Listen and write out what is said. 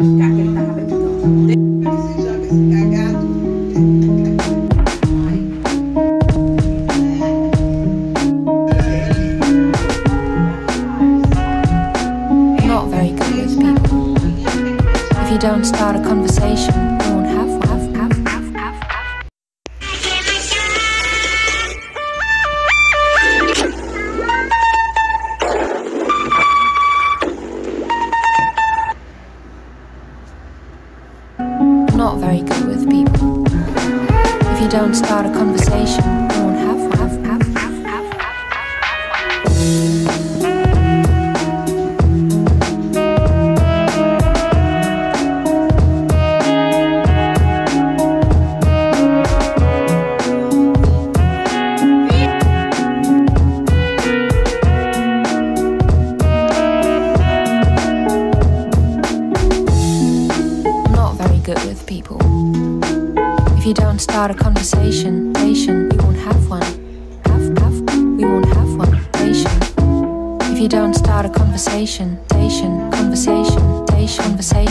Not very good with people. If you don't start a conversation, Not very good with people. If you don't start a conversation, good with people. If you don't start a conversation, nation, you won't have one. Have, have, we won't have one, nation. If you don't start a conversation, nation, conversation, nation, conversation,